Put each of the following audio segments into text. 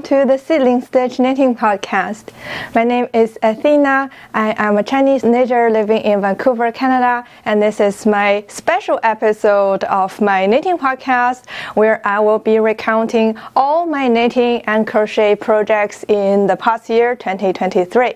Welcome to the Seedling Stitch Knitting Podcast. My name is Athena. I am a Chinese knitter living in Vancouver, Canada, and this is my special episode of my knitting podcast where I will be recounting all my knitting and crochet projects in the past year 2023.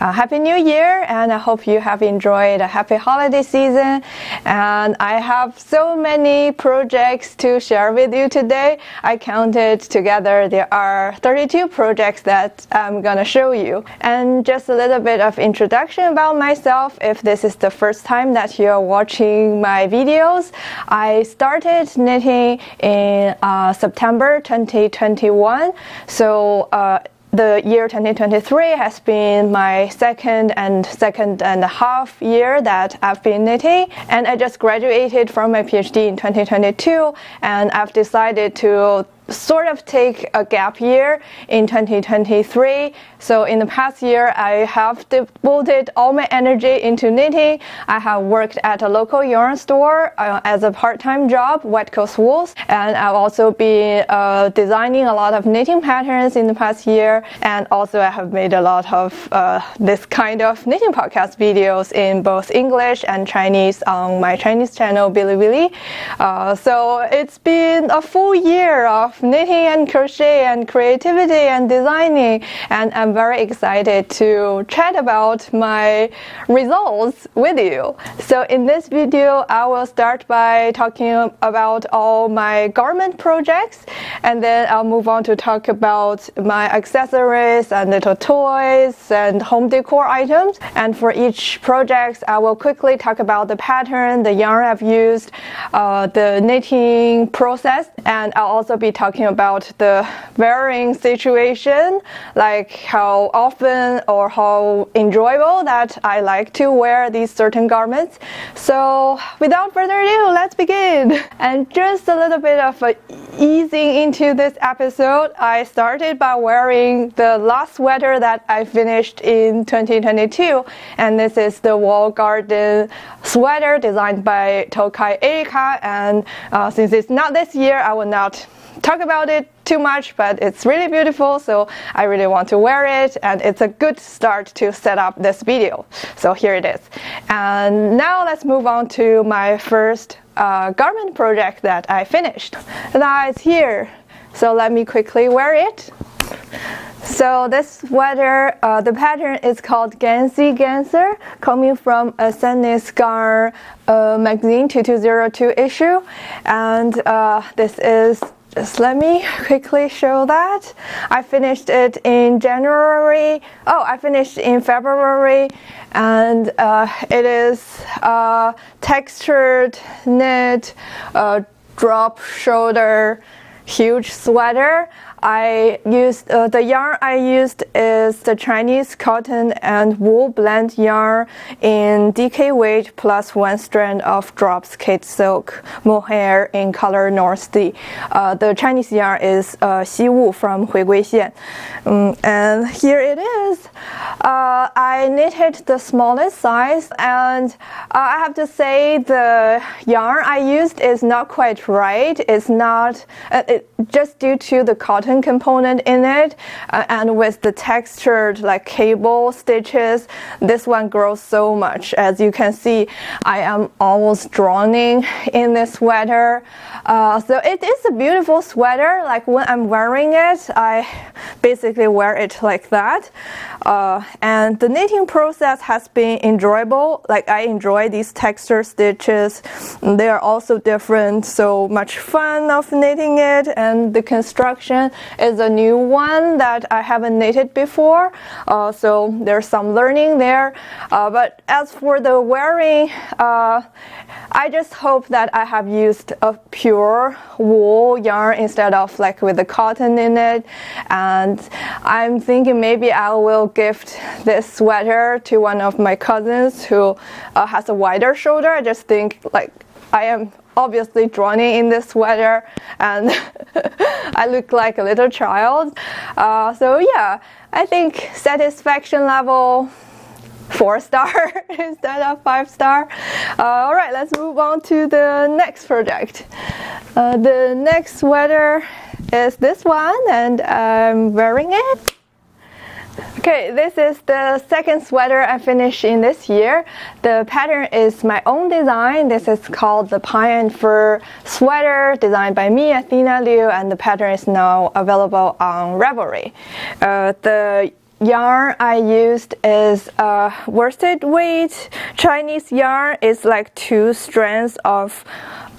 Uh, happy New Year, and I hope you have enjoyed a happy holiday season. And I have so many projects to share with you today. I counted together, there are 32 projects that I'm gonna show you. And just a little bit of introduction about myself. If this is the first time that you're watching my videos, I started knitting in uh, September 2021. So uh, the year 2023 has been my second and second and a half year that I've been knitting and I just graduated from my PhD in 2022 and I've decided to sort of take a gap year in 2023. So in the past year, I have devoted all my energy into knitting. I have worked at a local yarn store uh, as a part-time job, Wet Coast Wools, and I've also been uh, designing a lot of knitting patterns in the past year. And also, I have made a lot of uh, this kind of knitting podcast videos in both English and Chinese on my Chinese channel, Bilibili. Uh, so it's been a full year of knitting and crochet and creativity and designing. And I'm very excited to chat about my results with you. So in this video, I will start by talking about all my garment projects. And then I'll move on to talk about my accessories and little toys and home decor items. And for each project, I will quickly talk about the pattern, the yarn I've used, uh, the knitting process, and I'll also be talking talking about the varying situation, like how often or how enjoyable that I like to wear these certain garments. So without further ado, let's begin. And just a little bit of easing into this episode, I started by wearing the last sweater that I finished in 2022, and this is the wall garden sweater designed by Tokai Erika. And uh, since it's not this year, I will not talk about it too much, but it's really beautiful, so I really want to wear it, and it's a good start to set up this video. So here it is. And now let's move on to my first uh, garment project that I finished. Now it's here, so let me quickly wear it. So this sweater, uh, the pattern is called Guernsey Genser, coming from a Sandnes Garn uh, magazine 2202 issue, and uh, this is just let me quickly show that. I finished it in January. Oh, I finished in February, and uh, it is uh, textured knit, uh, drop shoulder, huge sweater. I used uh, the yarn I used is the Chinese cotton and wool blend yarn in DK weight plus one strand of Drops Kid-Silk mohair in color North Sea. Uh, the Chinese yarn is uh, Wu from Huiguixian. Um, and here it is. Uh, I knitted the smallest size and uh, I have to say the yarn I used is not quite right. It's not uh, it, just due to the cotton component in it uh, and with the textured like cable stitches this one grows so much. As you can see I am almost drowning in this sweater. Uh, so it is a beautiful sweater. Like when I'm wearing it I basically wear it like that. Uh, and the knitting process has been enjoyable. Like I enjoy these texture stitches. They are also different. So much fun of knitting it and the construction is a new one that I haven't knitted before. Uh, so there's some learning there. Uh, but as for the wearing, uh, I just hope that I have used a pure wool yarn instead of like with the cotton in it. And I'm thinking maybe I will gift this sweater to one of my cousins who uh, has a wider shoulder. I just think like I am obviously drowning in this sweater and I look like a little child. Uh, so yeah, I think satisfaction level four star instead of five star. Uh, all right, let's move on to the next project. Uh, the next sweater is this one, and I'm wearing it. Okay, this is the second sweater I finished in this year. The pattern is my own design. This is called the Pine and Fir sweater designed by me, Athena Liu, and the pattern is now available on Ravelry. Uh, the yarn I used is a worsted weight Chinese yarn. It's like two strands of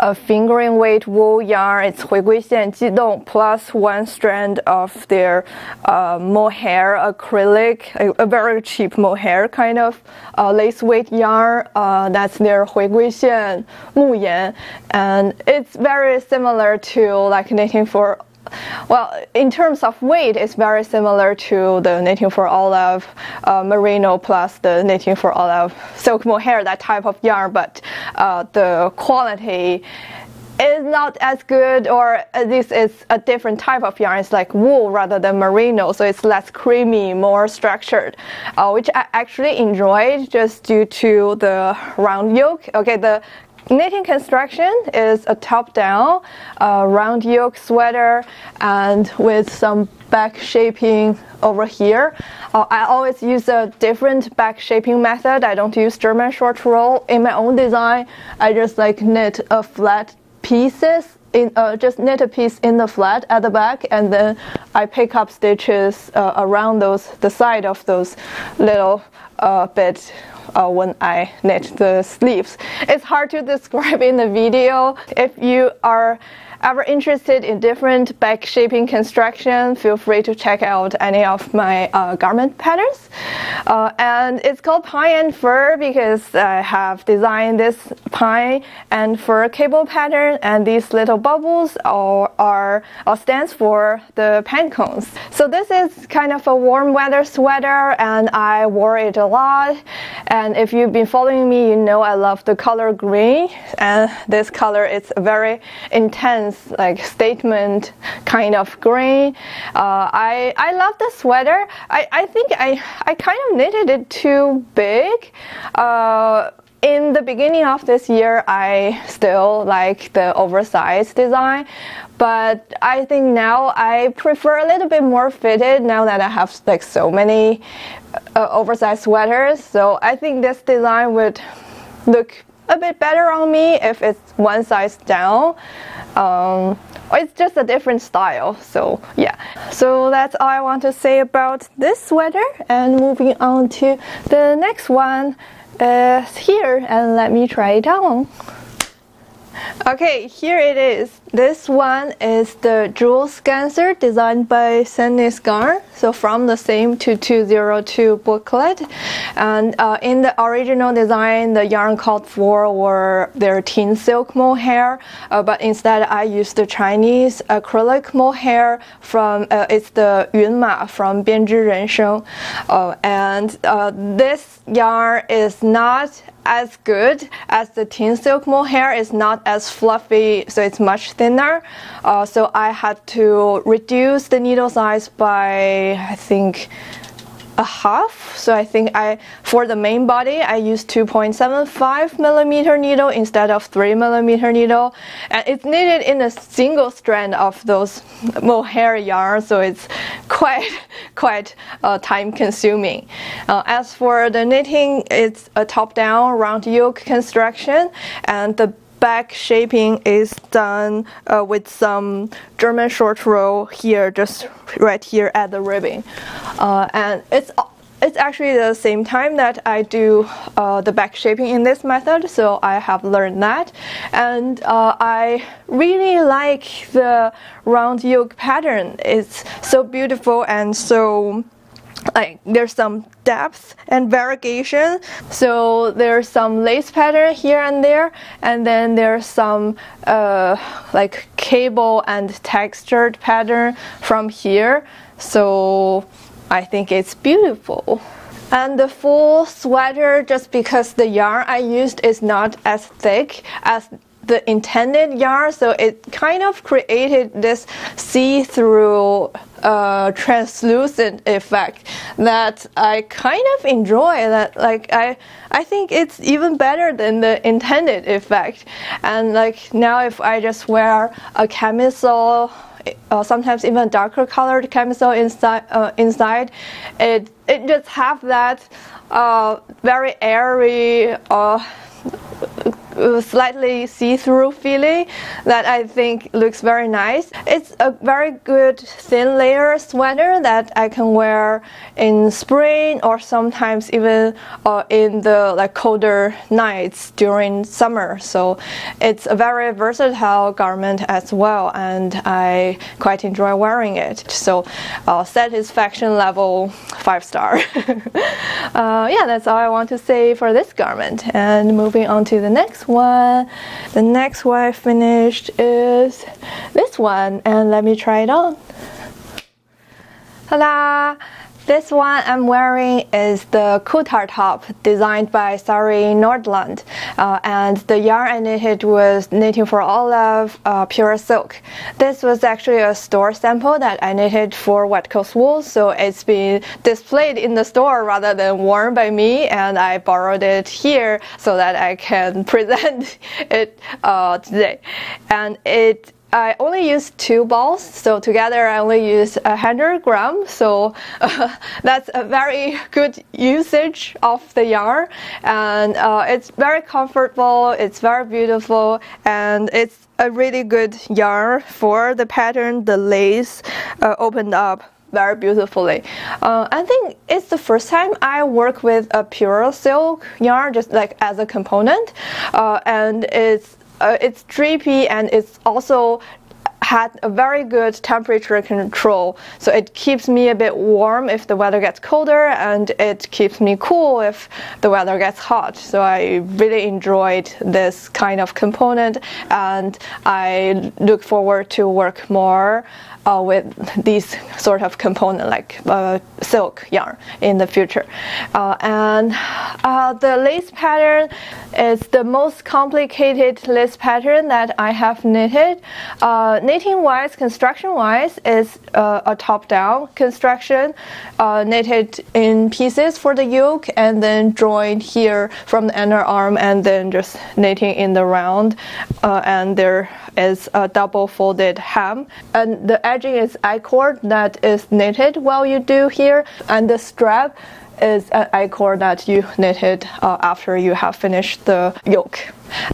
a fingering weight wool yarn. It's 回归线机动 plus one strand of their uh, mohair acrylic, a, a, very cheap mohair kind of uh, lace weight yarn. Uh, that's their 回归线木岩, and it's very similar to like knitting for well, in terms of weight, it's very similar to the knitting for olive uh, merino plus the knitting for olive silk mohair, that type of yarn, but uh, the quality is not as good, or this is a different type of yarn. It's like wool rather than merino, so it's less creamy, more structured, uh, which I actually enjoyed just due to the round yoke. Okay, the Knitting construction is a top-down uh, round yoke sweater and with some back shaping over here. Uh, I always use a different back shaping method. I don't use German short row in my own design. I just like knit a flat pieces in, uh, just knit a piece in the flat at the back and then I pick up stitches uh, around those the side of those little uh, bit uh, when I knit the sleeves. It's hard to describe in the video. If you are ever interested in different back shaping construction, feel free to check out any of my uh, garment patterns. Uh, and it's called pine and fir because I have designed this pine and fir cable pattern, and these little bubbles are, are, are stands for the pine cones. So this is kind of a warm weather sweater, and I wore it a lot. And if you've been following me, you know I love the color green, and this color is very intense like statement kind of green. Uh, I I love the sweater. I, I think I I kind of knitted it too big. Uh, in the beginning of this year, I still like the oversized design, but I think now I prefer a little bit more fitted now that I have like so many uh, oversized sweaters. So I think this design would look a bit better on me if it's one size down. Um, it's just a different style. So yeah. So that's all I want to say about this sweater. And moving on to the next one is here, and let me try it on. Okay, here it is. This one is the Jules Genser designed by Sandnes Garn, so from the same 2202 booklet. And uh, in the original design, the yarn called for were their Tynn silk mohair, uh, but instead I used the Chinese acrylic mohair from, uh, it's the Yunma from Bianzhi Rensheng. Uh, and uh, this yarn is not as good as the Tynn silk mohair, it's not as fluffy, so it's much thinner. Uh, so I had to reduce the needle size by, I think, a half. So I think I, for the main body, I used 2.75 millimeter needle instead of 3 millimeter needle. And it's knitted in a single strand of those mohair yarn, so it's quite, quite uh, time consuming. Uh, as for the knitting, it's a top down round yoke construction and the back shaping is done uh, with some German short row here, just right here at the ribbing. Uh, and it's it's actually the same time that I do uh, the back shaping in this method, so I have learned that. And uh, I really like the round yoke pattern. It's so beautiful and so like there's some depth and variegation. So there's some lace pattern here and there and then there's some uh, like cable and textured pattern from here. So I think it's beautiful. And the full sweater just because the yarn I used is not as thick as the intended yarn, so it kind of created this see-through uh, translucent effect that I kind of enjoy. That like I I think it's even better than the intended effect. And like now, if I just wear a camisole uh, sometimes even darker colored camisole inside. Uh, inside, it it just have that uh, very airy or slightly see-through feeling that I think looks very nice. It's a very good thin layer sweater that I can wear in spring or sometimes even uh, in the like colder nights during summer. So it's a very versatile garment as well, and I quite enjoy wearing it. So uh, satisfaction level five star. uh, yeah, that's all I want to say for this garment. And moving on to the next one. The next one I finished is this one, and let me try it on. Ta-da! This one I'm wearing is the Kuutar top designed by Sari Nordlund. Uh, and the yarn I knitted was Knitting for Olive uh, Pure Silk. This was actually a store sample that I knitted for Wet Coast Wool, so it's been displayed in the store rather than worn by me, and I borrowed it here so that I can present it uh, today. And it I only use two balls, so together I only use a hundred gram. So uh, that's a very good usage of the yarn, and uh, it's very comfortable. It's very beautiful, and it's a really good yarn for the pattern. The lace uh, opened up very beautifully. Uh, I think it's the first time I work with a pure silk yarn, just like as a component, uh, and it's uh, it's drapey and it's also had a very good temperature control. So it keeps me a bit warm if the weather gets colder and it keeps me cool if the weather gets hot. So I really enjoyed this kind of component and I look forward to work more uh, with these sort of component like uh, silk yarn in the future. Uh, and uh, the lace pattern is the most complicated lace pattern that I have knitted. Uh, knitting wise, construction wise, is uh, a top down construction knitted in pieces for the yoke and then joined here from the inner arm and then just knitting in the round. and there is a double folded hem. And the edging is I-cord that is knitted while you do here, and the strap is an I-cord that you knitted uh, after you have finished the yoke.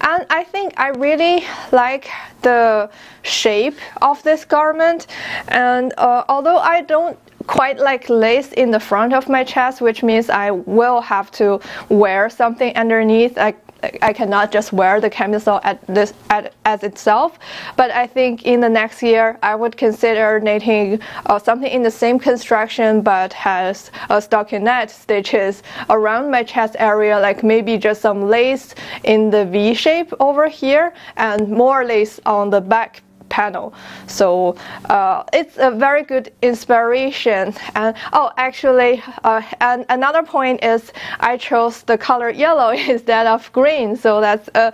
And I think I really like the shape of this garment. And uh, although I don't quite like lace in the front of my chest, which means I will have to wear something underneath. I I cannot just wear the camisole at this at, as itself. But I think in the next year, I would consider knitting uh, something in the same construction but has a stockinette stitches around my chest area, like maybe just some lace in the V shape over here and more lace on the back panel. So uh, it's a very good inspiration. And oh, actually, uh, and another point is I chose the color yellow instead of green. So that's a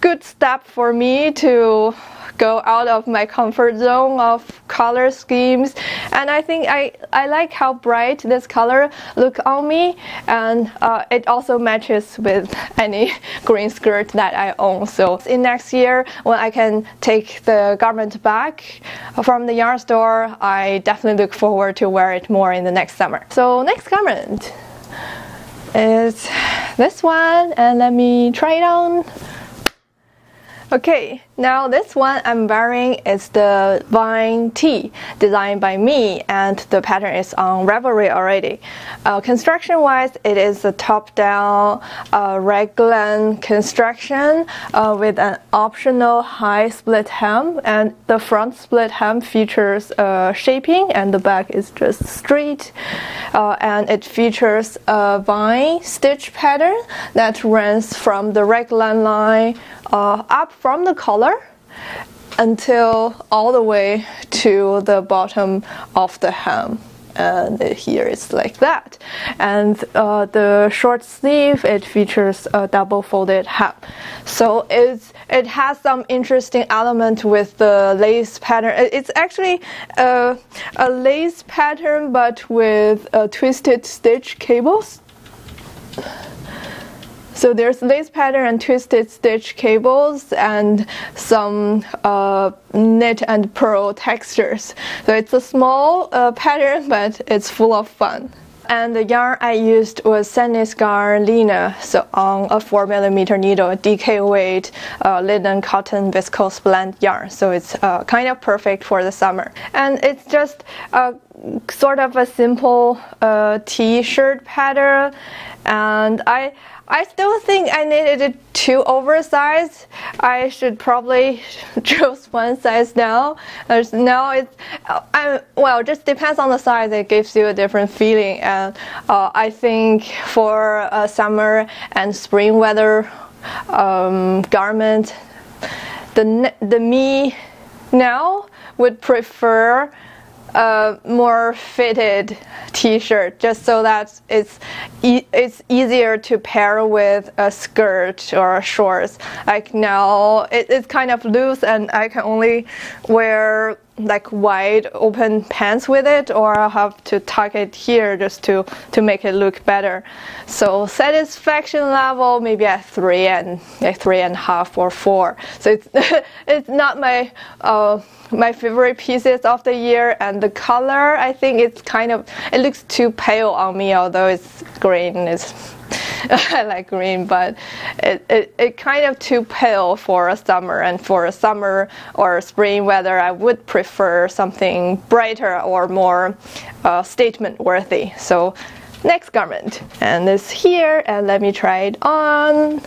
good step for me to go out of my comfort zone of color schemes. And I think I, I like how bright this color look on me. And uh, it also matches with any green skirt that I own. So in next year when I can take the garment back from the yarn store I definitely look forward to wear it more in the next summer. So next garment is this one. And let me try it on Okay, now this one I'm wearing is the Vine Tee designed by me and the pattern is on Ravelry already. Uh, construction wise it is a top down uh, raglan construction uh, with an optional high split hem and the front split hem features uh, shaping and the back is just straight uh, and it features a vine stitch pattern that runs from the raglan line uh, up from the collar until all the way to the bottom of the hem. And here it's like that. And uh, the short sleeve it features a double folded hem. So it's it has some interesting element with the lace pattern. It's actually a, a lace pattern but with twisted stitch cables So there's lace pattern and twisted stitch cables and some uh, knit and purl textures. So it's a small uh, pattern, but it's full of fun. And the yarn I used was Sandnes Lina, so on a 4 millimeter needle, DK weight, uh, linen cotton viscose blend yarn. So it's uh, kind of perfect for the summer. And it's just a sort of a simple uh, t-shirt pattern. And I I still think I needed it too oversized. I should probably choose one size now. Now it's I well, just depends on the size. It gives you a different feeling, and uh, I think for a summer and spring weather um, garment, the the me now would prefer a more fitted t-shirt just so that it's e it's easier to pair with a skirt or shorts. Like now it, it's kind of loose and I can only wear like wide open pants with it or I'll have to tuck it here just to to make it look better. So satisfaction level maybe at three and like three and a half or four. So it's it's not my uh, my favorite pieces of the year and the color I think it's kind of it looks too pale on me although it's green it's I like green, but it, it, it kind of too pale for a summer. And for a summer or spring weather, I would prefer something brighter or more uh, statement worthy. So next garment, and this here, and let me try it on.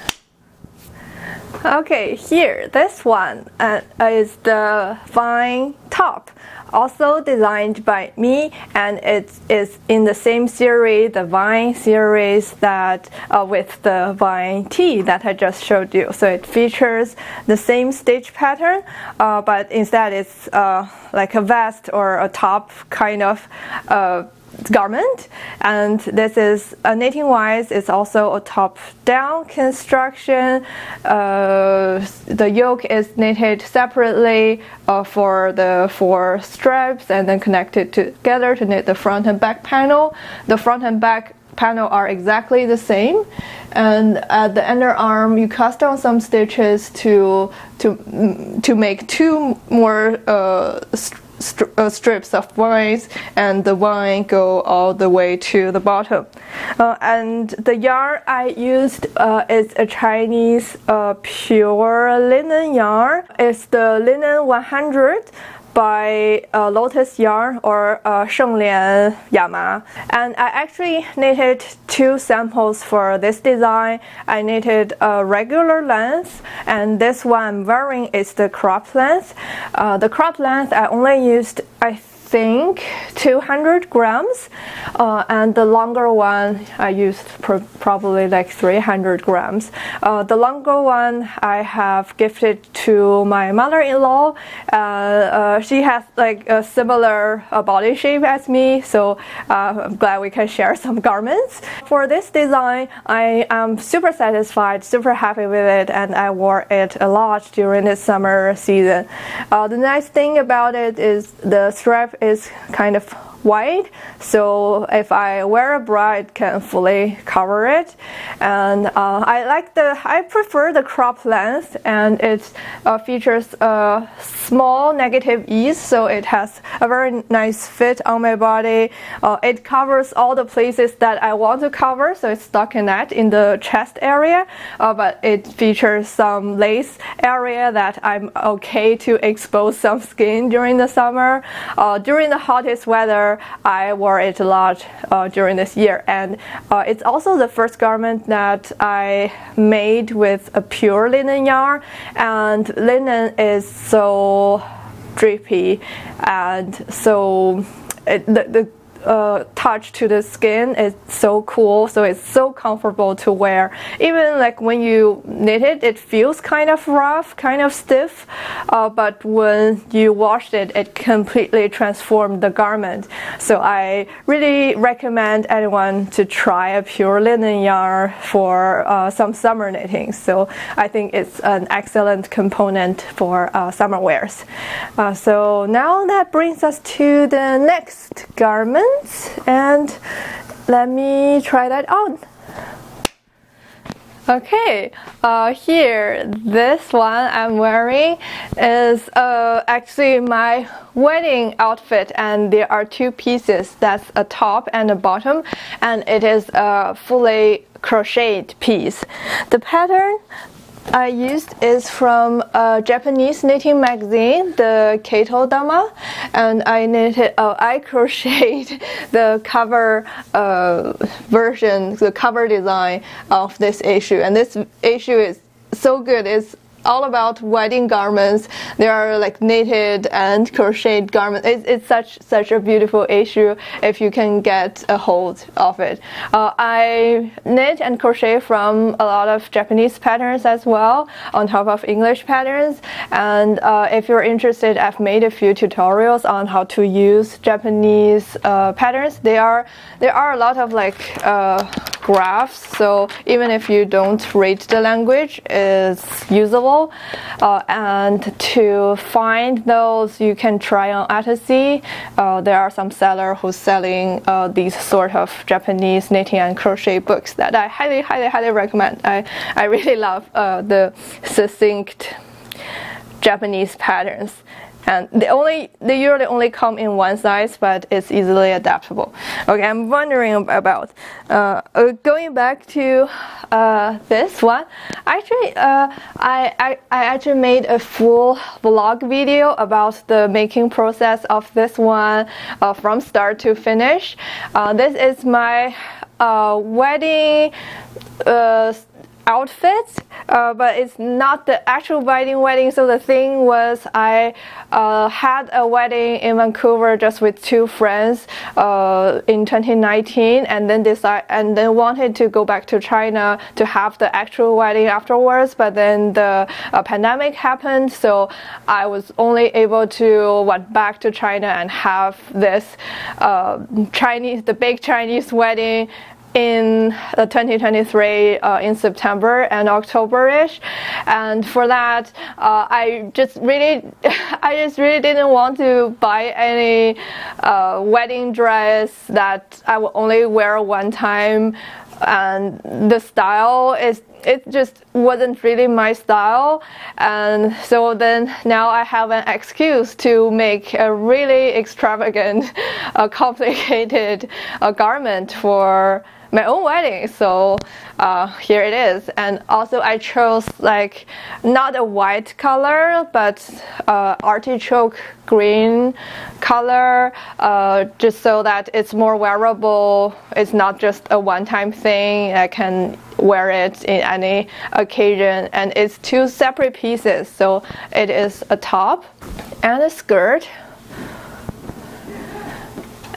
Okay, here, this one uh, is the Vine top also designed by me and it is in the same series, the Vine series that uh, with the Vine Tee that I just showed you. So it features the same stitch pattern, uh, but instead it's uh, like a vest or a top kind of uh, garment and this is uh, knitting wise it's also a top down construction. Uh, the yoke is knitted separately uh, for the four straps and then connected together to knit the front and back panel. The front and back panel are exactly the same and at the underarm you cast on some stitches to to to make two more uh, uh, strips of vines and the wine go all the way to the bottom. Uh, and the yarn I used uh, is a Chinese uh, pure linen yarn. It's the linen 100 by uh, Lotus Yarn or uh, Shenglian Yama. And I actually knitted two samples for this design. I knitted a regular length and this one I'm wearing is the crop length. Uh, the crop length I only used I think 200 grams uh, and the longer one I used pr probably like 300 grams. Uh, the longer one I have gifted to my mother-in-law. Uh, uh she has like a similar uh, body shape as me so uh, I'm glad we can share some garments. For this design I am super satisfied, super happy with it and I wore it a lot during the summer season. the nice thing about it is the strap is kind of wide so if I wear a bra it can fully cover it. And uh, I like the I prefer the crop length and it uh, features a small negative ease so it has a very nice fit on my body. Uh, it covers all the places that I want to cover so it's stockinette in that in the chest area. Uh, but it features some lace area that I'm okay to expose some skin during the summer. Uh, during the hottest weather I wore it a lot uh, during this year. And uh, it's also the first garment that I made with a pure linen yarn. And linen is so drippy and so it, the, the uh, touch to the skin. Is so cool. So it's so comfortable to wear. Even like when you knit it it feels kind of rough kind of stiff. Uh, but when you wash it it completely transformed the garment. So I really recommend anyone to try a pure linen yarn for uh, some summer knitting. So I think it's an excellent component for uh, summer wears. Uh, so now that brings us to the next garment and let me try that on. Okay, uh, here, this one I'm wearing is uh, actually my wedding outfit, and there are two pieces that's a top and a bottom, and it is a fully crocheted piece. The pattern I used is from a Japanese knitting magazine, the Keito Dama, and I knitted, uh, I crocheted the cover uh, version, the cover design of this issue, and this issue is so good. It's all about wedding garments. There are like knitted and crocheted garments. It's, it's such such a beautiful issue if you can get a hold of it. Uh, I knit and crochet from a lot of Japanese patterns as well, on top of English patterns. And uh, if you're interested, I've made a few tutorials on how to use Japanese uh, patterns. There are there are a lot of like uh, graphs, so even if you don't read the language, it's usable. Uh, and to find those, you can try on Etsy. Uh, there are some sellers who's selling uh, these sort of Japanese knitting and crochet books that I highly, highly, highly recommend. I, I really love uh, the succinct Japanese patterns and they only they usually only come in one size, but it's easily adaptable. Okay, I'm wondering about uh, uh, going back to uh, this one. Actually, uh, I, I I actually made a full vlog video about the making process of this one uh, from start to finish. Uh, this is my wedding outfits, uh, but it's not the actual wedding wedding. So the thing was, I uh, had a wedding in Vancouver just with two friends uh, in 2019, and then decide and then wanted to go back to China to have the actual wedding afterwards. But then the uh, pandemic happened, so I was only able to went back to China and have this uh, Chinese, the big Chinese wedding in uh, 2023 uh, in September and October-ish, and for that, uh, I just really, I just really didn't want to buy any uh, wedding dress that I will only wear one time, and the style is it just wasn't really my style. And so then now i have an excuse to make a really extravagant uh, complicated uh, garment for my own wedding. So uh, here it is. And also I chose like not a white color, but uh, artichoke green color, uh, just so that it's more wearable. It's not just a one-time thing. I can wear it in any occasion. And it's two separate pieces. So it is a top and a skirt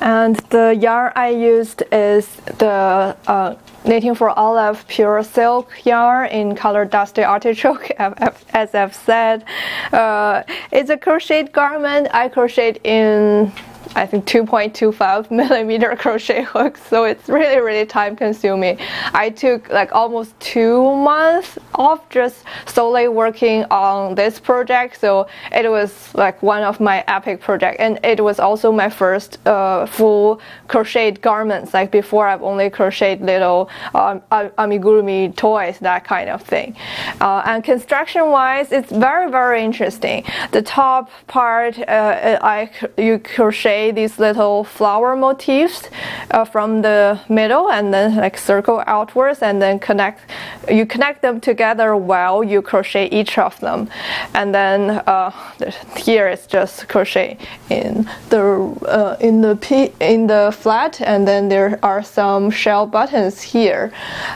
and the yarn I used is the uh, Knitting for Olive Pure Silk yarn in color Dusty Artichoke, as I've said. Uh, it's a crocheted garment. I crocheted in I think 2.25 millimeter crochet hook so it's really really time consuming. I took like almost two months off just solely working on this project. So it was like one of my epic projects and it was also my first uh, full crocheted garments. Like before I've only crocheted little um, amigurumi toys that kind of thing. Uh, and construction wise it's very very interesting. The top part uh, I you crochet these little flower motifs uh, from the middle and then like circle outwards and then connect you connect them together while you crochet each of them. And then uh, here it's just crochet in the uh, in the p in the flat and then there are some shell buttons here.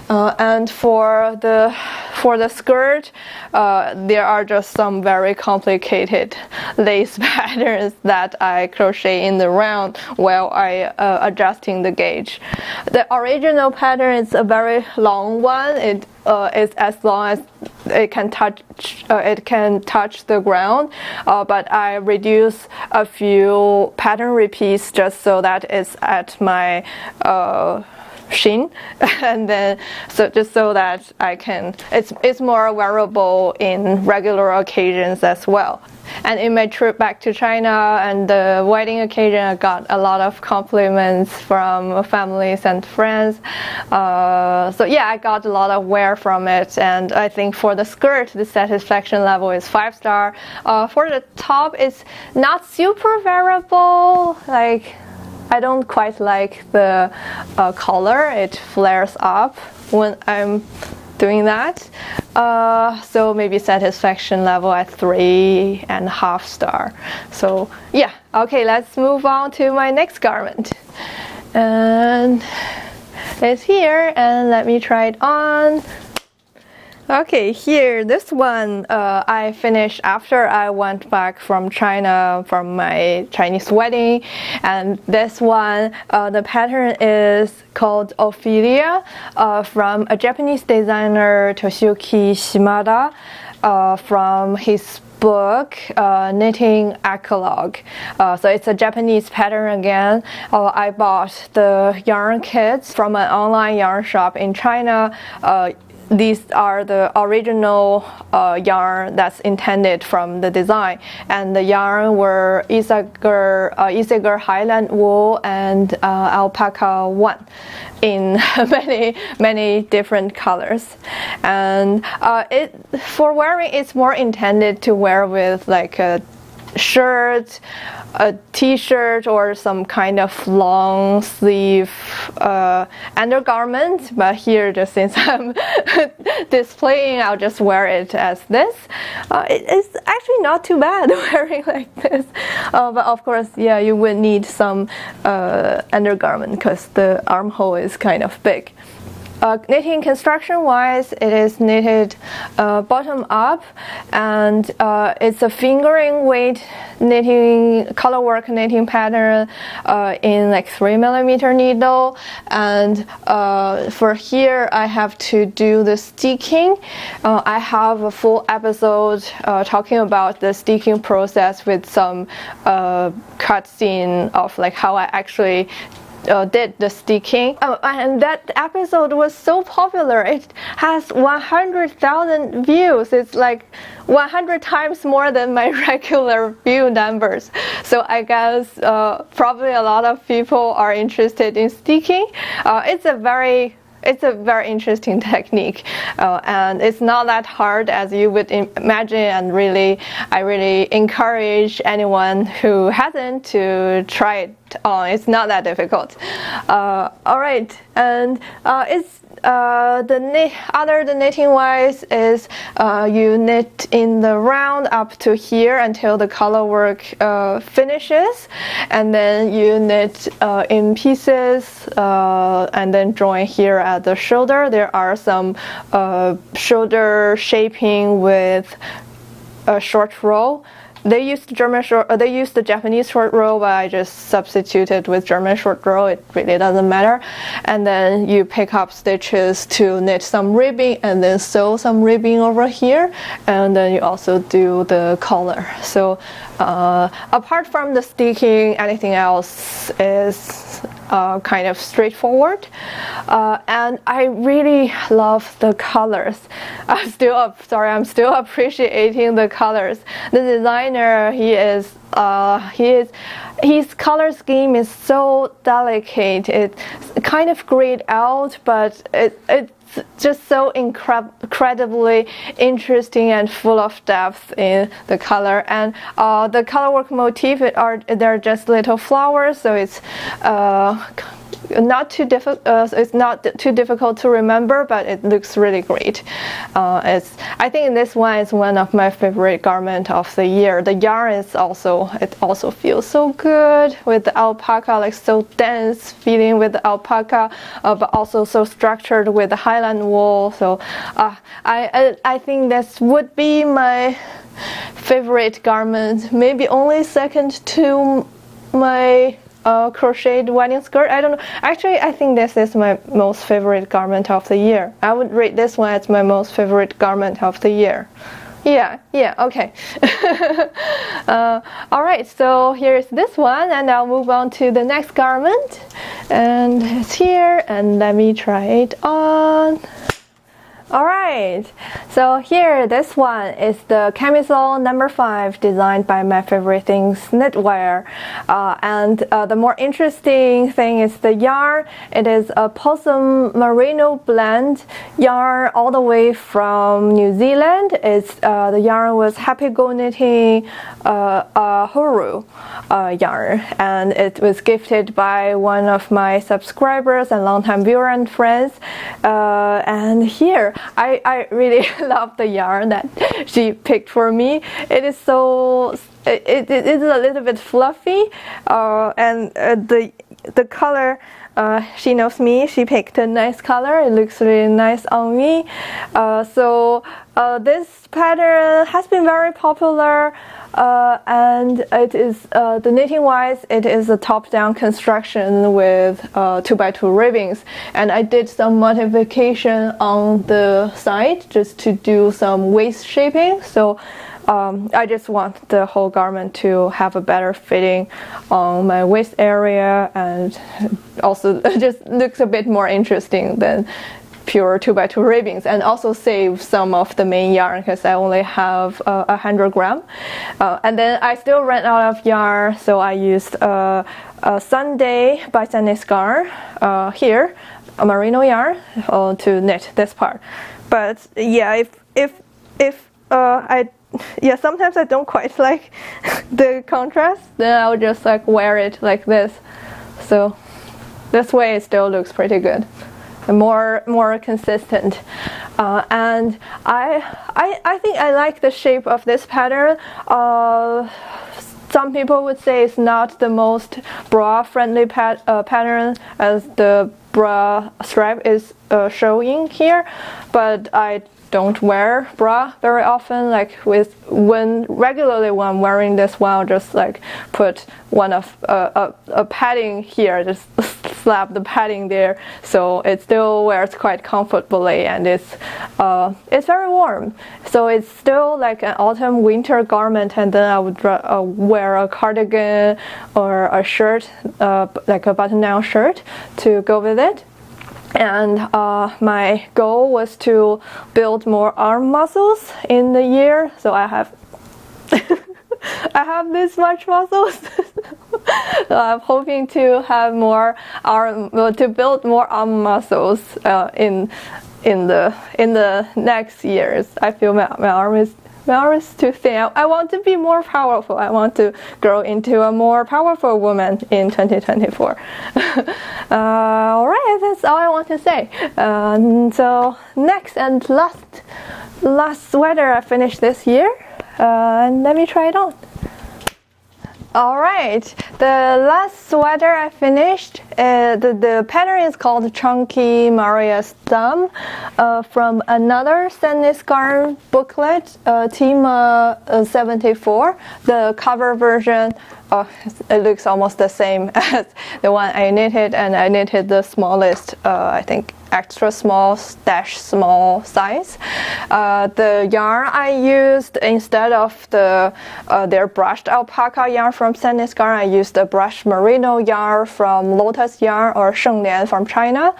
Uh, and for the for the skirt uh, there are just some very complicated lace patterns that I crochet in the round while I uh, adjusting the gauge. The original pattern is a very long one. It uh, is as long as it can touch uh, it can touch the ground uh, but I reduce a few pattern repeats just so that it's at my sheen, and then so just so that I can, it's it's more wearable in regular occasions as well. And in my trip back to China and the wedding occasion, I got a lot of compliments from families and friends. Uh, so yeah, I got a lot of wear from it, and I think for the skirt, the satisfaction level is five star. Uh, for the top, it's not super wearable, like. I don't quite like the uh, color. It flares up when I'm doing that. Uh, so maybe satisfaction level at three and a half star. So yeah, okay, let's move on to my next garment. And it's here, and let me try it on. Okay, here, this one uh, I finished after I went back from China from my Chinese wedding. And this one, uh, the pattern is called Ophelia uh, from a Japanese designer, Toshiyuki Shimada, uh, from his book, uh, Knitting Eclogue. Uh, so it's a Japanese pattern again. Uh, I bought the yarn kits from an online yarn shop in China uh, these are the original uh, yarn that's intended from the design. And the yarn were Isager, uh, Isager Highland wool and uh, alpaca one in many, many different colors. And uh, it for wearing, it's more intended to wear with like a shirt, a t-shirt, or some kind of long sleeve uh, undergarment. But here, just since I'm displaying, I'll just wear it as this. Uh, it, it's actually not too bad wearing like this. Uh, but of course, yeah, you would need some uh, undergarment because the armhole is kind of big. Uh, knitting construction wise, it is knitted uh, bottom up and uh, it's a fingering weight knitting color work knitting pattern uh, in like three millimeter needle and uh, for here I have to do the steeking. Uh, I have a full episode talking about the steeking process with some cutscene of like how I actually uh, did the steeking, uh, and that episode was so popular. It has 100,000 views. It's like 100 times more than my regular view numbers. So I guess uh, probably a lot of people are interested in steeking. Uh, it's a very it's a very interesting technique, uh, and it's not that hard as you would imagine. And really, I really encourage anyone who hasn't to try it on. It's not that difficult. Uh, all right, and uh, it's uh, the knit, other the knitting wise is uh, you knit in the round up to here until the color work uh, finishes, and then you knit uh, in pieces and then join here at the shoulder. There are some shoulder shaping with a short row they used German short, uh, they used the Japanese short row, but I just substituted with German short row. It really doesn't matter. And then you pick up stitches to knit some ribbing and then sew some ribbing over here. And then you also do the collar. So uh, apart from the steeking, anything else is uh, kind of straightforward. Uh, and I really love the colors. I'm still sorry, I'm still appreciating the colors. The designer, he is uh, he is his color scheme is so delicate. It's kind of grayed out, but it, it just so incre incredibly interesting and full of depth in the color. And uh, the color work motif are they're just little flowers, so it's uh, not too difficult. Uh, it's not too difficult to remember, but it looks really great. Uh, it's I think this one is one of my favorite garment of the year. The yarn is also it also feels so good with the alpaca, like so dense feeling with the alpaca, uh, but also so structured with the Highland wool. So uh, I, I I think this would be my favorite garment. Maybe only second to my uh, crocheted wedding skirt. I don't know. Actually, I think this is my most favorite garment of the year. I would rate this one as my most favorite garment of the year. Yeah, yeah, okay. uh, all right, so here's this one, and I'll move on to the next garment. and it's here and let me try it on Alright, so here this one is the camisole number 5 designed by my favorite things knitwear uh, and uh, the more interesting thing is the yarn. It is a possum merino blend. Yarn all the way from New Zealand. It's uh, The yarn was Happy Go Knitting uh, Huru uh, yarn and it was gifted by one of my subscribers and longtime viewer and friends. Uh, and here I, I really love the yarn that she picked for me. It is so it, it, it is a little bit fluffy uh, and uh, the the color uh, she knows me. She picked a nice color. It looks really nice on me. Uh, so uh, this pattern has been very popular uh, and it is uh, the knitting wise it is a top down construction with uh, 2 by 2 ribbings and I did some modification on the side just to do some waist shaping. So um, I just want the whole garment to have a better fitting on my waist area and also just looks a bit more interesting than pure 2x2 ribbons and also save some of the main yarn because I only have uh, 100 gram. Uh, and then I still ran out of yarn so I used uh, a Sunday by Sandnes uh, here, a merino yarn uh, to knit this part. But yeah, if, if, if uh, I yeah, sometimes I don't quite like the contrast, then I'll just like wear it like this. So this way it still looks pretty good more more consistent. Uh, and I, I I think I like the shape of this pattern. Uh, some people would say it's not the most bra friendly pat, uh, pattern as the bra stripe is uh, showing here but I don't wear bra very often like with when regularly when I'm wearing this one I'll just like put one of uh, a, a padding here just slap the padding there. So it still wears quite comfortably and it's uh, it's very warm. So it's still like an autumn winter garment and then I would uh, wear a cardigan or a shirt uh, like a button down shirt to go with it. And uh, my goal was to build more arm muscles in the year. So I have I have this much muscles. So I'm hoping to have more arm to build more arm muscles uh, in in the in the next years. I feel my, my arm is well, is too thin. I want to be more powerful. I want to grow into a more powerful woman in 2024. uh, all right, that's all I want to say. Um, so next and last, last sweater I finished this year, uh, and let me try it on. All right, the last sweater I finished, uh, the, the pattern is called Chunky Marius Thumb uh, from another Sandnes Garn booklet, uh, Tima uh, 74. The cover version, uh, it looks almost the same as the one I knitted, and I knitted the smallest, uh, I think extra small dash small size. Uh, the yarn I used instead of the uh, their brushed alpaca yarn from Sandnes I used a brushed merino yarn from Lotus Yarn or Shenglian from China.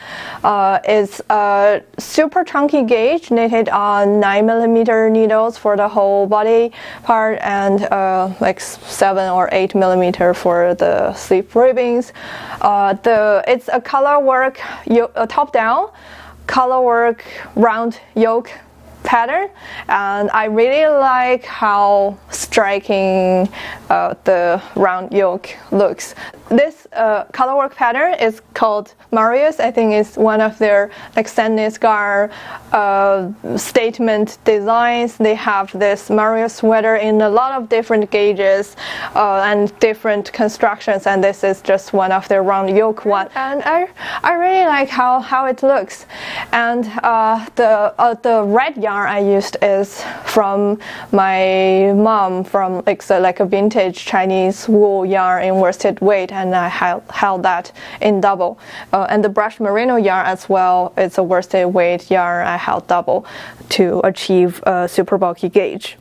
Uh, it's a super chunky gauge knitted on 9 millimeter needles for the whole body part and uh, like 7 or 8 millimeter for the sleeve ribbings. Uh, the it's a color work top down color work round yoke pattern and I really like how striking uh, the round yoke looks. This uh, colorwork pattern is called Marius. I think it's one of their like Sandnes Garn uh, statement designs. They have this Marius sweater in a lot of different gauges uh, and different constructions, and this is just one of their round yoke one. And I, I really like how, how it looks. And uh, the uh, the red yarn I used is from my mom from like so like a vintage Chinese wool yarn in worsted weight and I held, that in double. Uh, and the brushed merino yarn as well, it's a worsted weight yarn I held double to achieve a super bulky gauge.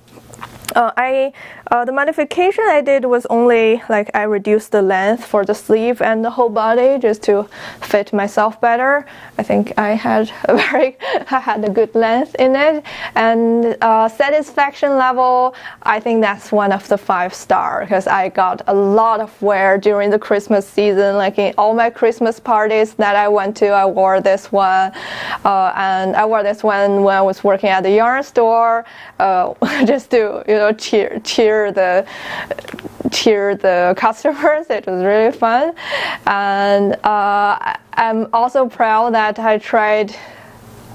Uh, I Uh, the modification I did was only like I reduced the length for the sleeve and the whole body just to fit myself better. I think I had a very I had a good length in it and uh, satisfaction level. I think that's one of the five star because I got a lot of wear during the Christmas season. Like in all my Christmas parties that I went to, I wore this one, uh, and I wore this one when I was working at the yarn store, uh, just to you know cheer cheer cheer the cheer the customers. It was really fun, and uh, I'm also proud that I tried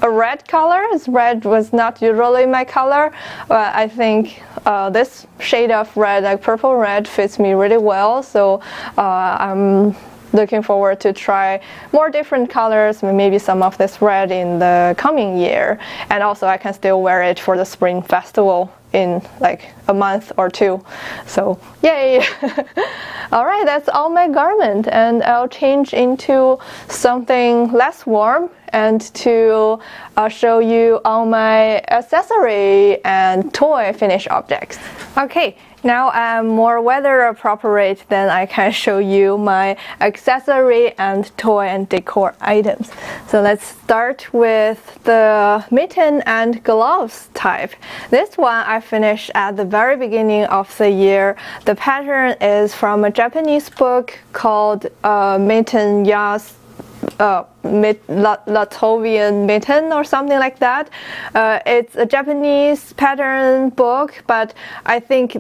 a red color. Red was not usually my color, but I think uh, this shade of red, like purple red, fits me really well. So uh, I'm looking forward to try more different colors, maybe some of this red in the coming year. And also I can still wear it for the spring festival in like a month or two. So yay! all right, that's all my garment, and I'll change into something less warm and to uh, show you all my accessory and toy finish objects. Okay, now I'm more weather appropriate, then I can show you my accessory and toy and decor items. So let's start with the mitten and gloves type. This one I finished at the very beginning of the year. The pattern is from a Japanese book called uh, Mitten Yas uh, Latvian mitten or something like that. Uh, it's a Japanese pattern book, but I think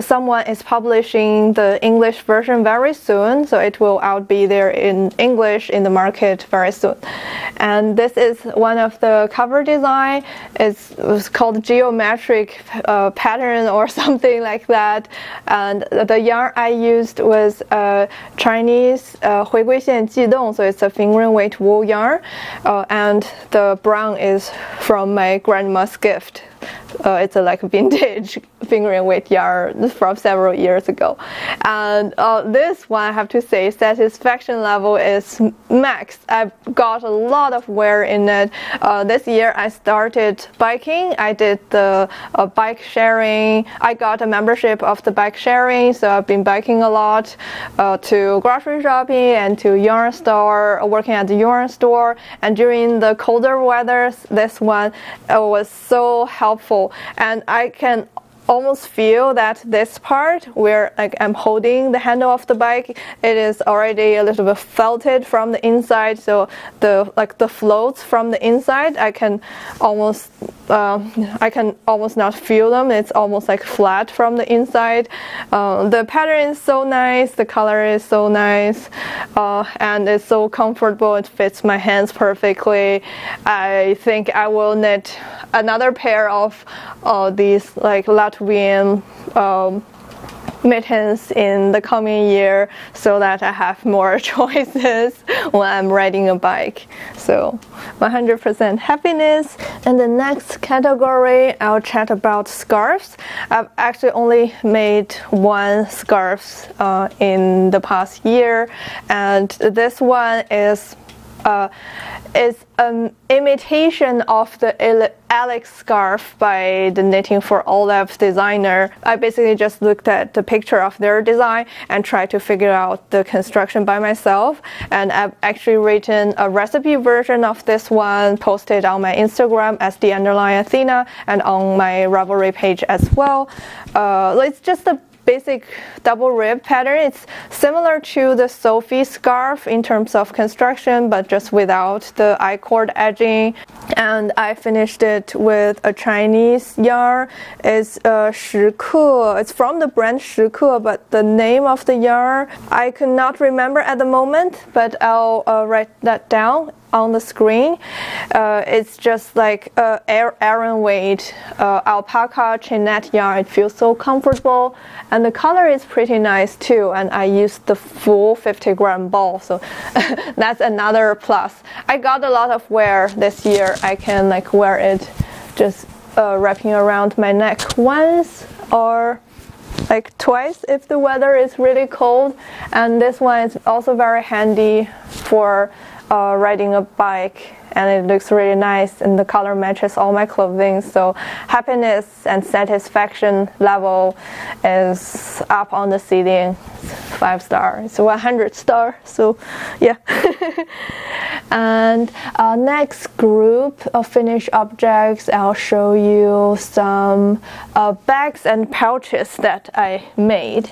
someone is publishing the English version very soon, so it will out be there in English in the market very soon. And this is one of the cover design. It's, it's called geometric uh, pattern or something like that. And the yarn I used was uh, Chinese uh, 回归线悸动, so it's a fingering weight wool yarn uh, and the brown is from my grandma's gift. Uh, it's a like vintage fingering weight yarn from several years ago. And uh, this one, I have to say, satisfaction level is max. I've got a lot of wear in it. Uh, this year, I started biking. I did the uh, bike sharing. I got a membership of the bike sharing, so I've been biking a lot uh, to grocery shopping and to yarn store, working at the yarn store. And during the colder weather, this one was so helpful. And I can almost feel that this part where like I'm holding the handle of the bike, it is already a little bit felted from the inside. So the like the floats from the inside, I can almost uh, I can almost not feel them. It's almost like flat from the inside. Uh, the pattern is so nice. The color is so nice, uh, and it's so comfortable. It fits my hands perfectly. I think I will knit another pair of uh, these like Latvian um, mittens in the coming year so that I have more choices when I'm riding a bike. So 100% happiness. And the next category, I'll chat about scarves. I've actually only made one scarf uh, in the past year, and this one is uh, is an imitation of the Alex scarf by the Knitting for Olive designer. I basically just looked at the picture of their design and tried to figure out the construction by myself. And I've actually written a recipe version of this one, posted on my Instagram as the underline Athena and on my Ravelry page as well. Uh, it's just a basic double rib pattern. It's similar to the Sophie scarf in terms of construction, but just without the I-cord edging. And I finished it with a Chinese yarn. It's uh, Shike. It's from the brand Shike, but the name of the yarn I could not remember at the moment, but I'll uh, write that down on the screen. Uh, it's just like uh, Aran weight uh, alpaca chainette yarn. It feels so comfortable, and the color is pretty nice too. And I used the full 50 gram ball, so that's another plus. I got a lot of wear this year. I can like wear it just uh, wrapping around my neck once or like twice if the weather is really cold. And this one is also very handy for uh, riding a bike and it looks really nice and the color matches all my clothing. So happiness and satisfaction level is up on the ceiling. Five star. It's 100 star so yeah. And uh, next group of finished objects i'll show you some uh, bags and pouches that i made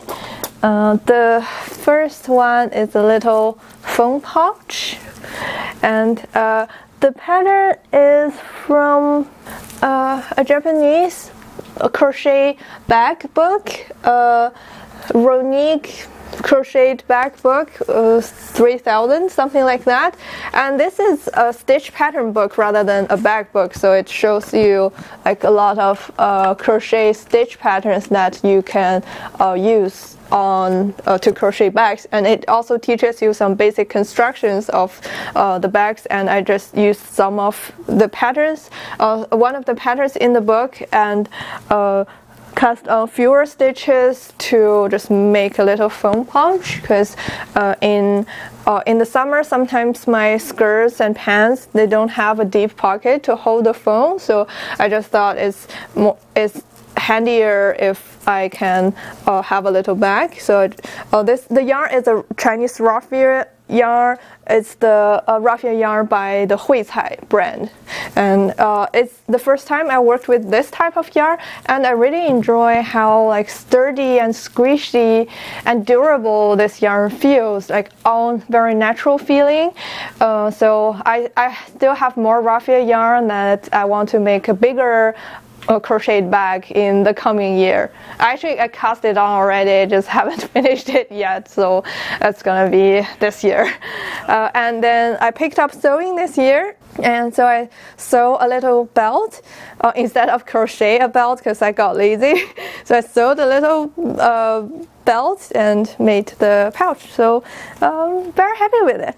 uh, the first one is a little phone pouch and uh, the pattern is from uh, a Japanese a crochet bag book, uh, Ronique crocheted bag book, uh, 3000, something like that. And this is a stitch pattern book rather than a bag book, so it shows you like a lot of uh, crochet stitch patterns that you can uh, use on uh, to crochet bags. And it also teaches you some basic constructions of uh, the bags. And I just used some of the patterns. Uh, one of the patterns in the book and uh, cast on fewer stitches to just make a little phone pouch because uh, in uh, in the summer sometimes my skirts and pants they don't have a deep pocket to hold the phone so I just thought it's more it's handier if I can uh, have a little bag. So uh, this the yarn is a Chinese raffia yarn. It's the uh, raffia yarn by the Huicai brand, and uh, it's the first time I worked with this type of yarn, and I really enjoy how like sturdy and squishy and durable this yarn feels, like all very natural feeling. Uh, so I, I still have more raffia yarn that I want to make a bigger a crocheted bag in the coming year. Actually, I cast it on already, just haven't finished it yet, so that's gonna be this year. Uh, and then I picked up sewing this year, and so I sew a little belt uh, instead of crochet a belt because I got lazy. so I sewed a little uh, belt and made the pouch. So um, very happy with it.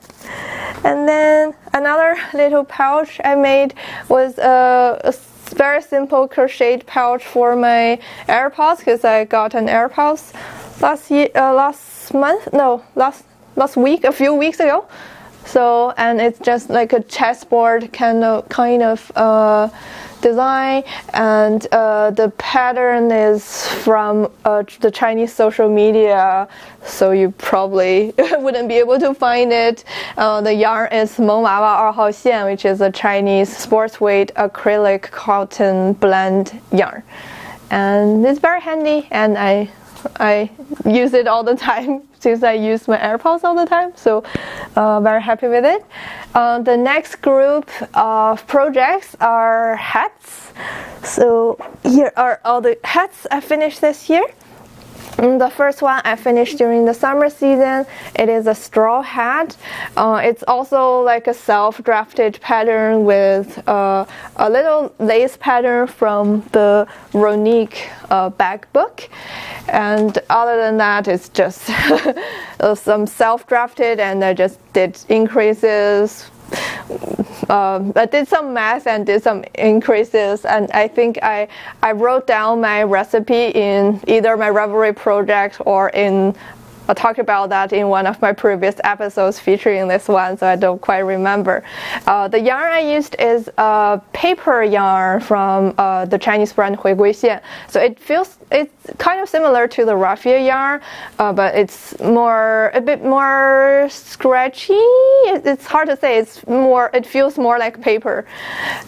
And then another little pouch I made was uh, a very simple crocheted pouch for my AirPods because I got an AirPods last year, uh, last month, no, last last week, a few weeks ago. So and it's just like a chessboard kind of kind of. Uh, design and uh, the pattern is from uh, the Chinese social media so you probably wouldn't be able to find it. Uh, the yarn is Meng Wawa 2号线 which is a Chinese sports weight acrylic cotton blend yarn and it's very handy and I I use it all the time since I use my AirPods all the time. So uh, very happy with it. Uh, the next group of projects are hats. So here are all the hats I finished this year. Mm, the first one I finished during the summer season. It is a straw hat. Uh, it's also like a self-drafted pattern with uh, a little lace pattern from the Ronique uh, bag book. And other than that, it's just some self-drafted and I just did increases um, I did some math and did some increases, and I think I I wrote down my recipe in either my Ravelry project or in I talked about that in one of my previous episodes featuring this one, so I don't quite remember. Uh, the yarn I used is a paper yarn from uh, the Chinese brand Huigui. So it feels it's kind of similar to the raffia yarn, uh, but it's more a bit more scratchy. It's hard to say. It's more. It feels more like paper,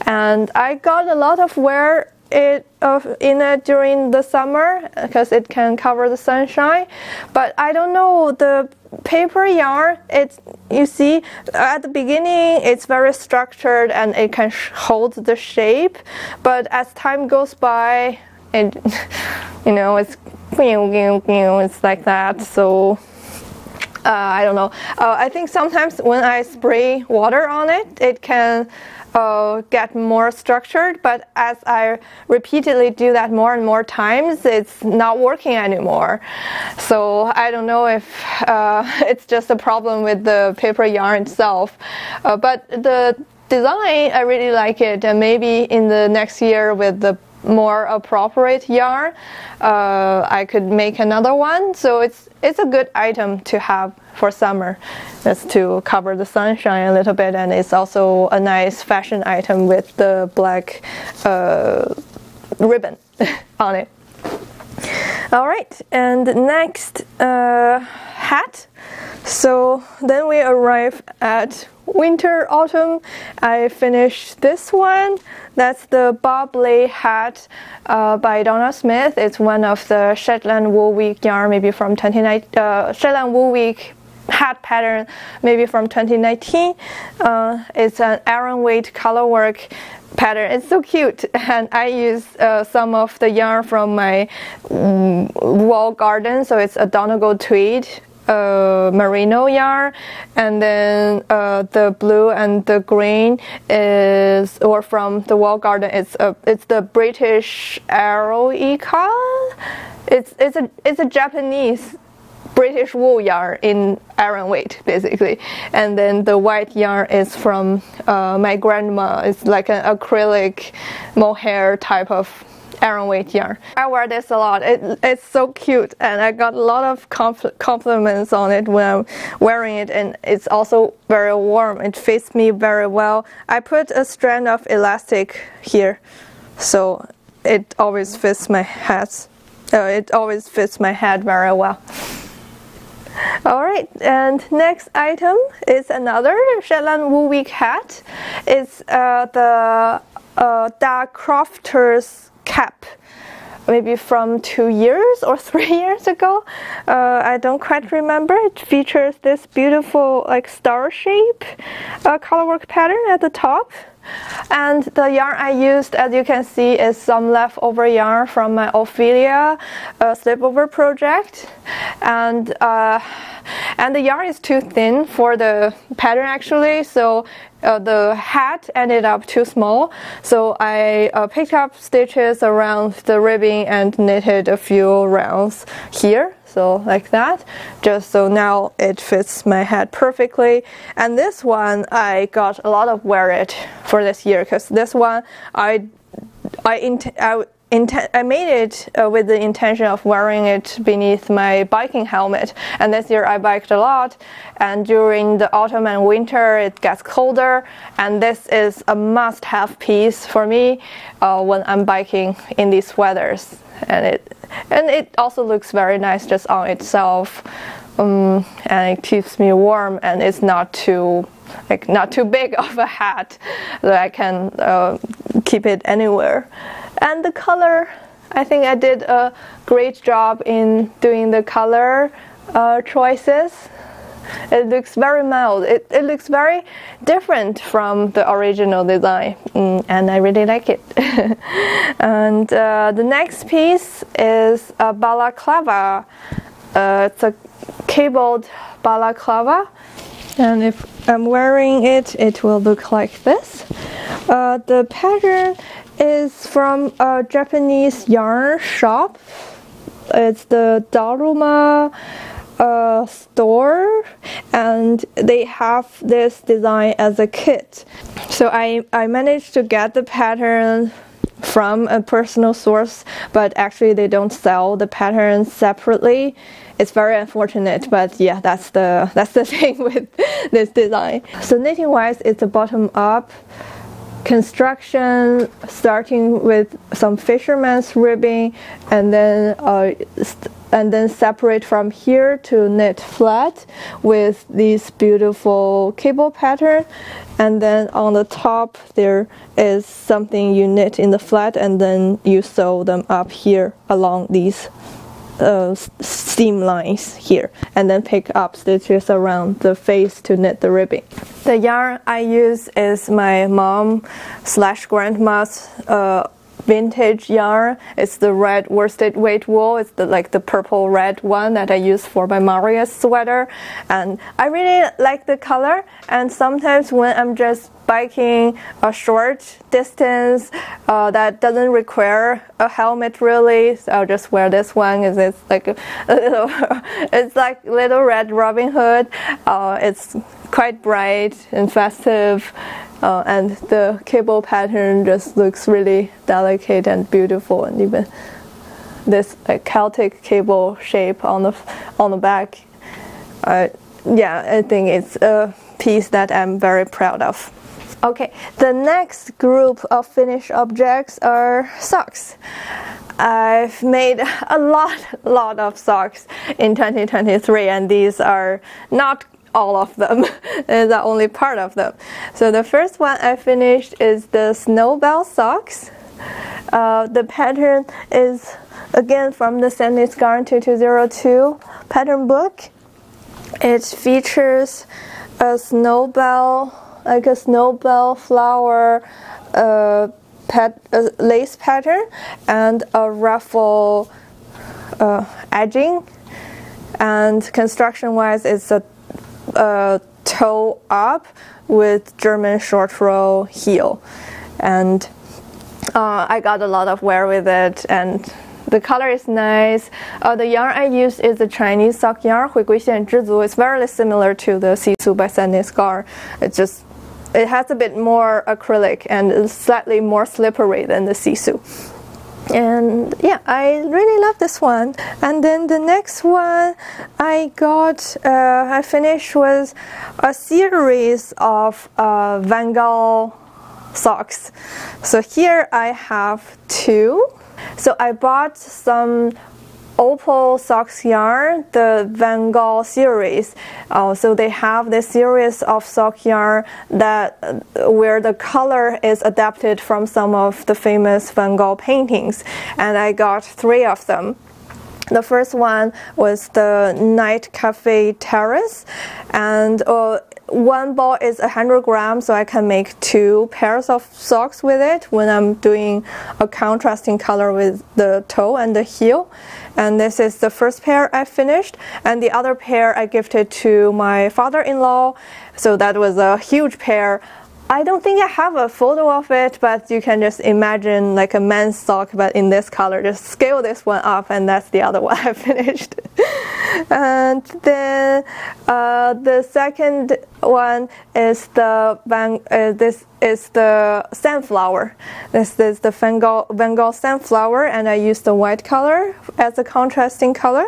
and I got a lot of wear it of in it during the summer because it can cover the sunshine. But i don't know the paper yarn it's you see at the beginning it's very structured and it can hold the shape. But as time goes by it you know it's it's like that. So uh, I don't know. Uh, I think sometimes when I spray water on it, it can uh, get more structured. But as I repeatedly do that more and more times, it's not working anymore. So I don't know if uh, it's just a problem with the paper yarn itself. Uh, but the design, I really like it, and maybe in the next year with the more appropriate yarn, uh, I could make another one. So it's it's a good item to have for summer, just to cover the sunshine a little bit, and it's also a nice fashion item with the black uh, ribbon on it. All right, and next uh, hat. So then we arrive at winter autumn. I finished this one. That's the Baa-ble hat uh, by Donna Smith. It's one of the Shetland Wool Week yarn, maybe from 2019. uh, Shetland Wool Week hat pattern, maybe from 2019. Uh, it's an Aran weight color work pattern. It's so cute, and I use uh, some of the yarn from my um, wall garden. So it's a Donegal tweed uh, merino yarn, and then uh, the blue and the green is, or from the wall garden, it's a, it's the British Eroika. It's it's a it's a Japanese British wool yarn in Aran weight, basically. And then the white yarn is from uh, my grandma. It's like an acrylic mohair type of Aran weight yarn. I wear this a lot. It, it's so cute, and I got a lot of compliments on it when I'm wearing it, and it's also very warm. It fits me very well. I put a strand of elastic here, so it always fits my hat. Uh, it always fits my head very well. All right, and next item is another Shetland Wool Week hat. It's uh, the uh, Dark Crofters cap maybe from two years or three years ago. Uh, I don't quite remember. It features this beautiful like star shape uh, colorwork pattern at the top. And the yarn I used, as you can see, is some leftover yarn from my Ophelia uh, slipover project. And uh, and the yarn is too thin for the pattern actually, so uh, the hat ended up too small. So I uh, picked up stitches around the ribbing and knitted a few rounds here so like that. Just so now it fits my head perfectly. And this one I got a lot of wear it for this year because this one I I, I I made it uh, with the intention of wearing it beneath my biking helmet. And this year I biked a lot, and during the autumn and winter it gets colder, and this is a must-have piece for me uh, when I'm biking in these weathers. And it and it also looks very nice just on itself, um, and it keeps me warm, and it's not too like not too big of a hat that I can uh, keep it anywhere. And the color, I think I did a great job in doing the color uh, choices. It looks very mild. It, it looks very different from the original design, mm, and I really like it. and uh, the next piece is a balaclava. Uh, it's a cabled balaclava, and if I'm wearing it, it will look like this. Uh, the pattern is from a Japanese yarn shop. It's the Daruma uh, store, and they have this design as a kit. So I, I managed to get the pattern from a personal source, but actually they don't sell the patterns separately. It's very unfortunate, but yeah, that's the that's the thing with this design. So knitting wise, it's a bottom up construction starting with some fisherman's ribbing and then uh, and then separate from here to knit flat with this beautiful cable pattern. And then on the top there is something you knit in the flat and then you sew them up here along these uh, seam lines here and then pick up stitches around the face to knit the ribbing. The yarn I use is my mom slash grandma's uh, vintage yarn. It's the red worsted weight wool. It's the like the purple red one that I use for my Marius sweater, and I really like the color. And sometimes when I'm just biking a short distance uh, that doesn't require a helmet really, so I'll just wear this one. Is it's like a, little, it's like little red Robin Hood. Uh, it's quite bright and festive. Uh, and the cable pattern just looks really delicate and beautiful, and even this like, Celtic cable shape on the on the back. Uh, yeah, I think it's a piece that I'm very proud of. Okay, the next group of finished objects are socks. I've made a lot, lot of socks in 2023, and these are not all of them. These are only part of them. So the first one I finished is the snowbell socks. Uh, the pattern is again from the Sandnes 2202 pattern book. It features a snowbell, like a snowbell flower uh, pat, uh, lace pattern, and a ruffle uh, edging. And construction wise, it's a, a toe up with German short row heel. And uh, I got a lot of wear with it, and the color is nice. Uh, the yarn I used is the Chinese sock yarn, Huiguixian Zhizu. It's very similar to the Sisu by Sandnes Garn. It just it has a bit more acrylic and slightly more slippery than the Sisu. And yeah, I really love this one. And then the next one I got, uh, I finished with a series of uh, Van socks. So here I have two so I bought some Opal Socks yarn, the Van Gogh series. Uh, so they have this series of sock yarn that uh, where the color is adapted from some of the famous Van Gogh paintings, and I got three of them. The first one was the Night Cafe Terrace, and uh, one ball is 100 grams, so I can make two pairs of socks with it when I'm doing a contrasting color with the toe and the heel. And this is the first pair I finished, and the other pair I gifted to my father-in-law. So that was a huge pair. I don't think I have a photo of it, but you can just imagine like a men's sock, but in this color. Just scale this one up, and that's the other one I finished. and then uh, the second one is the Van, uh, this is the sunflower. This is the Van Gogh, Van Gogh sunflower, and I used the white color as a contrasting color.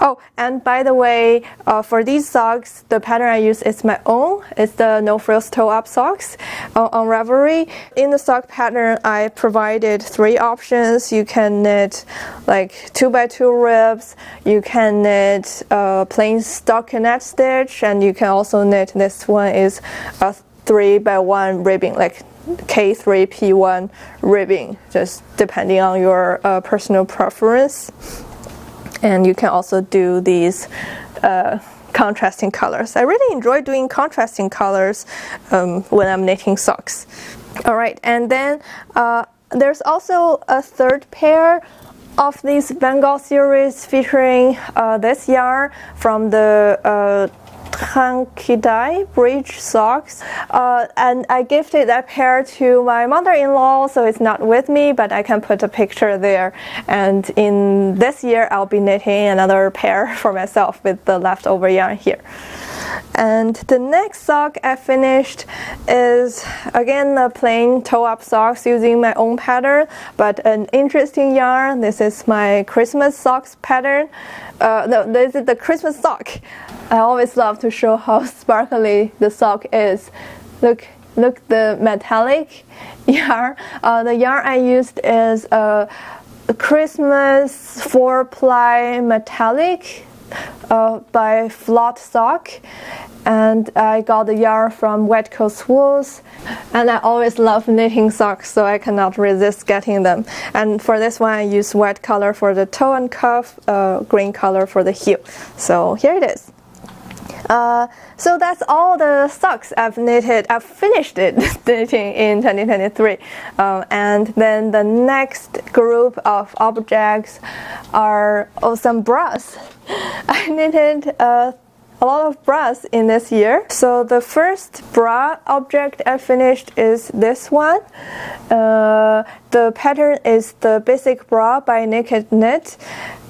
Oh, and by the way, uh, for these socks, the pattern I use is my own. It's the no frills toe up socks uh, on Ravelry. In the sock pattern, I provided three options. You can knit like two by two ribs. You can knit uh, plain stockinette stitch, and you can also knit. This one is a three by one ribbing, like K3 P1 ribbing, just depending on your uh, personal preference and you can also do these uh, contrasting colors. I really enjoy doing contrasting colors um, when I'm knitting socks. All right, and then uh, there's also a third pair of these Van Gogh series featuring uh, this yarn from the Hankidai bridge socks. Uh, and I gifted that pair to my mother-in-law, so it's not with me, but I can put a picture there. And in this year, I'll be knitting another pair for myself with the leftover yarn here. And the next sock I finished is again a plain toe-up socks using my own pattern, but an interesting yarn. This is my Christmas socks pattern. Uh, no, this is the Christmas sock. I always love to show how sparkly the sock is. Look, look the metallic yarn. Uh, the yarn I used is a Christmas four ply metallic uh, by Flottsock and I got the yarn from Wet Coast Wools and I always love knitting socks so I cannot resist getting them. And for this one I use white color for the toe and cuff uh, green color for the heel. So here it is uh, so that's all the socks I've knitted. I've finished it knitting in 2023. Um, and then the next group of objects are oh, some bras. I knitted uh, a lot of bras in this year. So the first bra object I finished is this one. Uh, the pattern is the basic bra by Naked Knit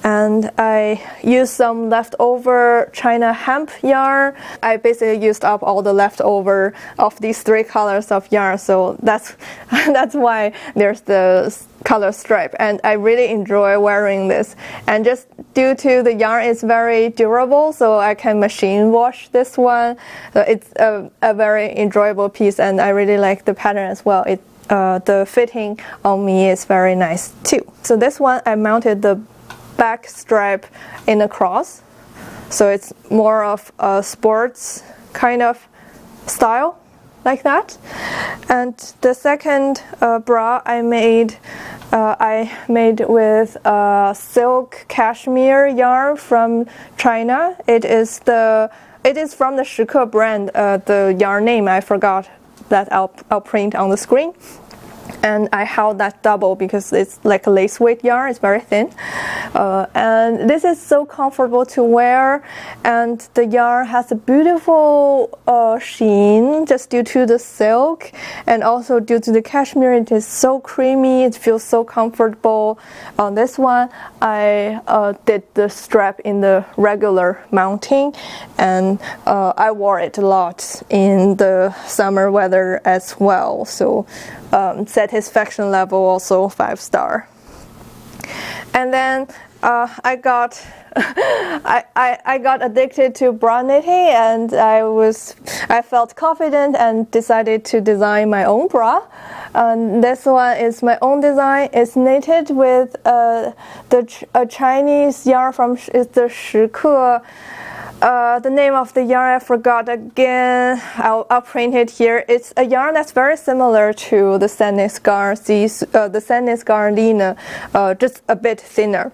and I used some leftover China hemp yarn. I basically used up all the leftover of these three colors of yarn, so that's that's why there's the color stripe and I really enjoy wearing this. And just due to the yarn is very durable so I can machine wash this one. So it's a, a very enjoyable piece and I really like the pattern as well. It uh, the fitting on me is very nice too so this one I mounted the back stripe in a cross so it's more of a sports kind of style like that and the second uh, bra I made uh, I made with uh, silk cashmere yarn from China. It is the it is from the Shike brand. Uh, the yarn name I forgot that I'll I'll print on the screen and I held that double because it's like a lace weight yarn. It's very thin, uh, and this is so comfortable to wear. And the yarn has a beautiful uh, sheen just due to the silk, and also due to the cashmere. It is so creamy. It feels so comfortable. On this one, I uh, did the strap in the regular mounting, and uh, I wore it a lot in the summer weather as well. So um, satisfaction level also five star. And then uh, I got I, I, I, got addicted to bra knitting and I was I felt confident and decided to design my own bra. And this one is my own design. It's knitted with uh, the a Chinese yarn from the Shike uh, the name of the yarn I forgot again. I'll, I'll, print it here. It's a yarn that's very similar to the Sandnes uh, the Sandnes Garlina, uh, just a bit thinner.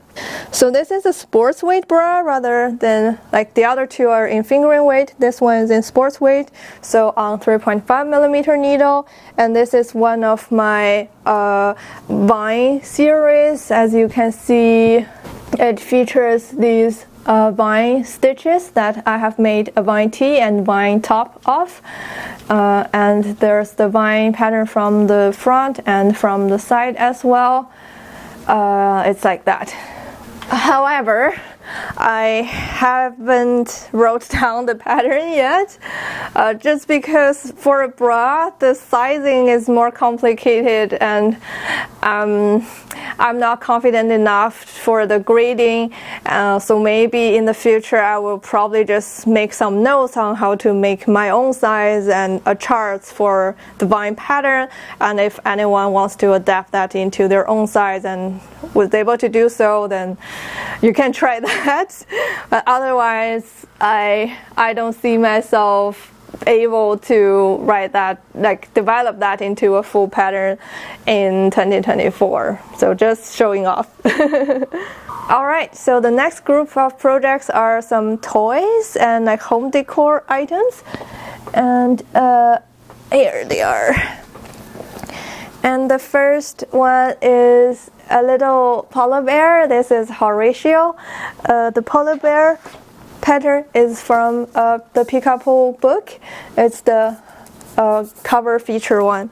So this is a sports weight bra rather than like the other two are in fingering weight. This one is in sports weight, so on 3.5 millimeter needle. And this is one of my uh, Vine series. As you can see, it features these uh, vine stitches that I have made a vine tee and vine top of. Uh, and there's the vine pattern from the front and from the side as well. Uh, it's like that. However, I haven't wrote down the pattern yet, uh, just because for a bra the sizing is more complicated and um, I'm not confident enough for the grading. Uh, so maybe in the future I will probably just make some notes on how to make my own size and a chart for the vine pattern. And if anyone wants to adapt that into their own size and was able to do so, then you can try that. But otherwise, I I don't see myself able to write that, like develop that into a full pattern in 2024. So just showing off. All right, so the next group of projects are some toys and like home decor items. And uh, here they are. And the first one is a little polar bear. This is Horatio. Uh, the polar bear pattern is from uh, the Peekapoo book. It's the uh, cover feature one.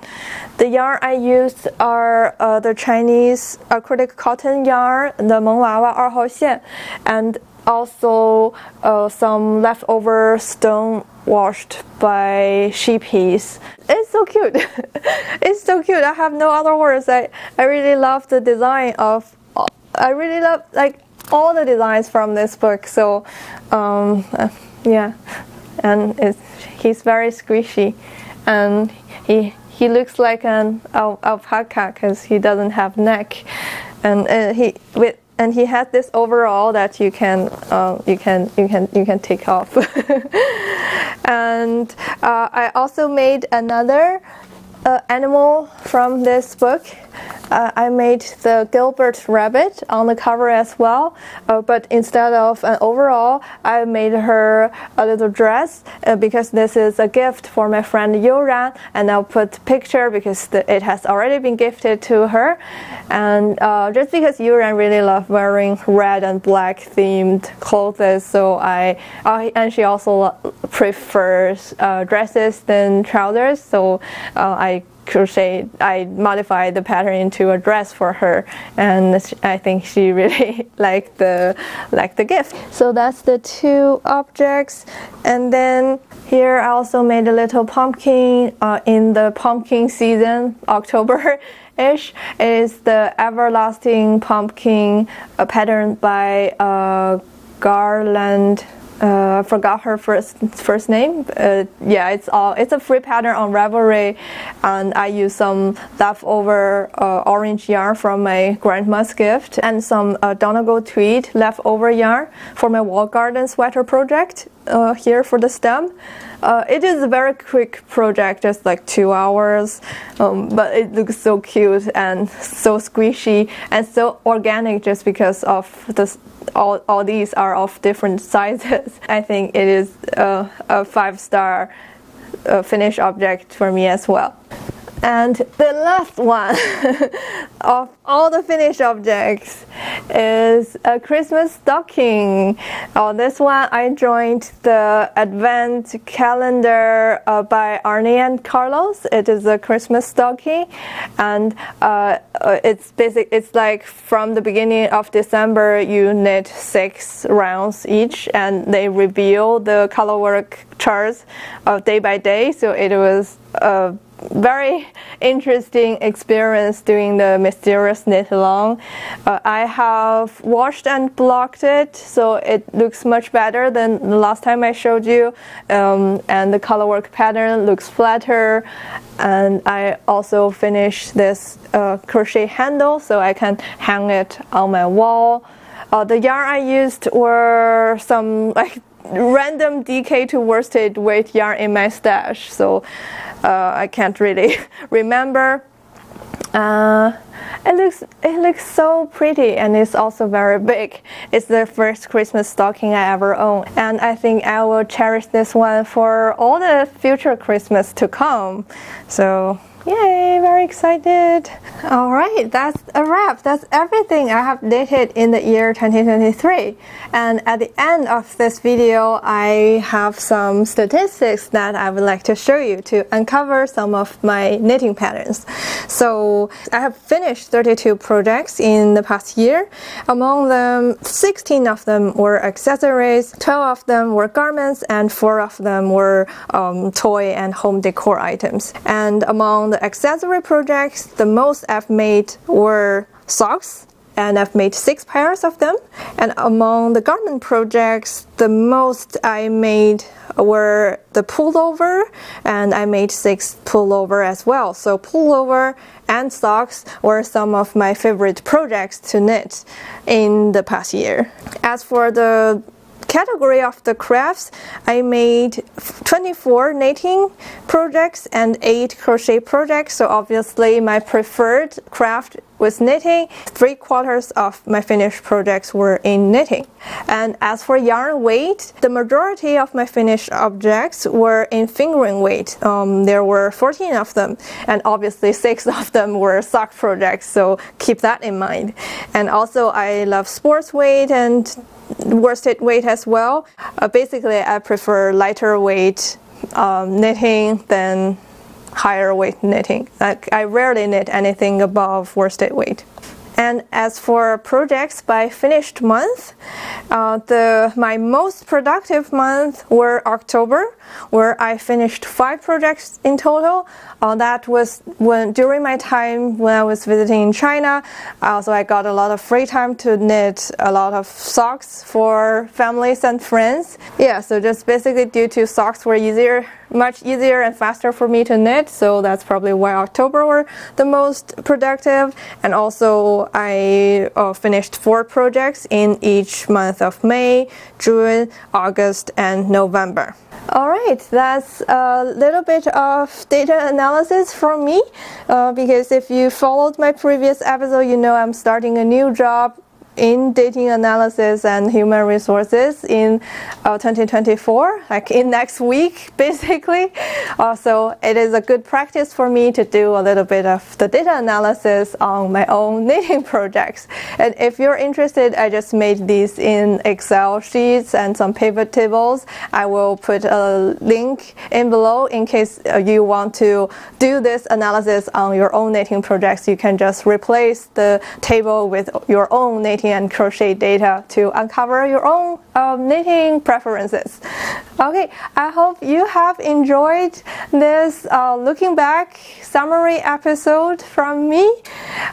The yarn I used are uh, the Chinese acrylic cotton yarn, the Mengwawa 二号线, and also uh, some leftover stone washed by Scheepjes. It's so cute. it's so cute. I have no other words. I, I really love the design of. I really love like all the designs from this book. So, um, uh, yeah, and he's very squishy, and he he looks like an al alpaca because he doesn't have neck, and uh, he with and he has this overall that you can uh, you can you can you can take off. and uh, I also made another uh, animal from this book uh, I made the Gilbert rabbit on the cover as well, uh, but instead of an overall, I made her a little dress uh, because this is a gift for my friend Yuran, and I'll put picture because the, it has already been gifted to her, and uh, just because Yuran really loves wearing red and black themed clothes, so I, and she also prefers uh, dresses than trousers, so uh, I crochet I modified the pattern into a dress for her and I think she really liked the liked the gift. So that's the two objects. And then here I also made a little pumpkin uh, in the pumpkin season October ish is the everlasting pumpkin uh, pattern by uh, Garland uh, I forgot her first first name. Uh, yeah, it's all it's a free pattern on Ravelry, and I use some leftover uh, orange yarn from my grandma's gift and some uh, Donegal tweed leftover yarn for my wall garden sweater project uh, here for the stem. Uh, it is a very quick project, just like two hours, um, but it looks so cute and so squishy and so organic just because of the all, all these are of different sizes. I think it is a, a five star uh, finished object for me as well. And the last one of all the finished objects is a Christmas stocking. Oh, this one I joined the Advent calendar uh, by Arne and Carlos. It is a Christmas stocking, and uh, uh, it's basic. It's like from the beginning of December, you knit six rounds each, and they reveal the colorwork charts of day by day. So it was a very interesting experience doing the mysterious knit along. Uh, I have washed and blocked it, so it looks much better than the last time I showed you. Um, and the colorwork pattern looks flatter. And I also finished this uh, crochet handle, so I can hang it on my wall. Uh, the yarn I used were some like random DK to worsted weight yarn in my stash, so uh, I can't really remember. Uh, it looks it looks so pretty and it's also very big. It's the first Christmas stocking I ever own, and I think I will cherish this one for all the future Christmas to come. So Yay, very excited. All right, that's a wrap. That's everything I have knitted in the year 2023. And at the end of this video, I have some statistics that I would like to show you to uncover some of my knitting patterns. So I have finished 32 projects in the past year. Among them, 16 of them were accessories, 12 of them were garments, and 4 of them were um, toy and home decor items. And among the accessory projects, the most I've made were socks, and I've made six pairs of them. And among the garment projects, the most I made were the pullover, and I made six pullover as well. So pullover and socks were some of my favorite projects to knit in the past year. As for the category of the crafts, I made 24 knitting projects and 8 crochet projects. So obviously my preferred craft was knitting. Three quarters of my finished projects were in knitting. And as for yarn weight, the majority of my finished objects were in fingering weight. Um, there were 14 of them, and obviously six of them were sock projects, so keep that in mind. And also I love sports weight and worsted weight as well. Uh, basically, I prefer lighter weight um, knitting than higher weight knitting. Like I rarely knit anything above worsted weight. And as for projects by finished month, uh, the my most productive month were October, where I finished five projects in total. Uh, that was when during my time when I was visiting China. Also, I got a lot of free time to knit a lot of socks for families and friends. Yeah, so just basically due to socks were easier much easier and faster for me to knit so that's probably why October were the most productive and also I uh, finished four projects in each month of May, June, August and November. Alright, that's a little bit of data analysis from me uh, because if you followed my previous episode you know I'm starting a new job in data analysis and human resources in uh, 2024, like in next week, basically. Uh, so it is a good practice for me to do a little bit of the data analysis on my own knitting projects. And if you're interested, I just made these in Excel sheets and some pivot tables. I will put a link in below in case uh, you want to do this analysis on your own knitting projects. You can just replace the table with your own knitting and crochet data to uncover your own um, knitting preferences. Okay, I hope you have enjoyed this uh, looking back summary episode from me.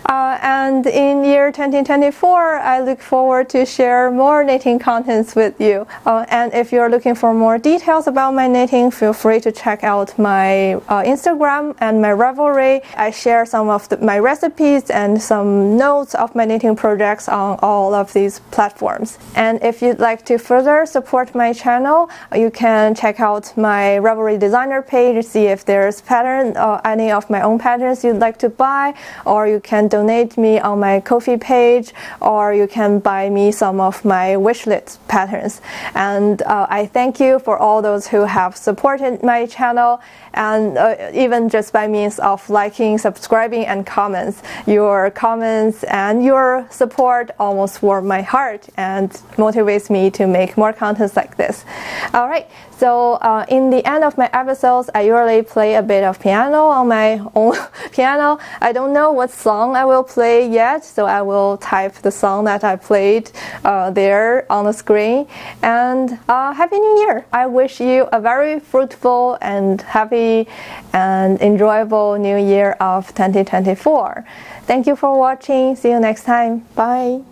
Uh, and in year 2024, I look forward to share more knitting contents with you. Uh, and if you're looking for more details about my knitting, feel free to check out my uh, Instagram and my Ravelry. I share some of the, my recipes and some notes of my knitting projects on all of these platforms. And if you'd like to further support my channel, you can check out my Ravelry designer page, see if there's pattern or any of my own patterns you'd like to buy, or you can donate me on my Ko-fi page, or you can buy me some of my wishlist patterns. And uh, I thank you for all those who have supported my channel, and uh, even just by means of liking, subscribing, and comments. Your comments and your support almost warm my heart and motivates me to make more contents like this. All right, so uh, in the end of my episodes, I usually play a bit of piano on my own piano. I don't know what song I will play yet, so I will type the song that I played uh, there on the screen. And uh, Happy New Year! I wish you a very fruitful and happy and enjoyable New Year of 2024. Thank you for watching. See you next time. Bye.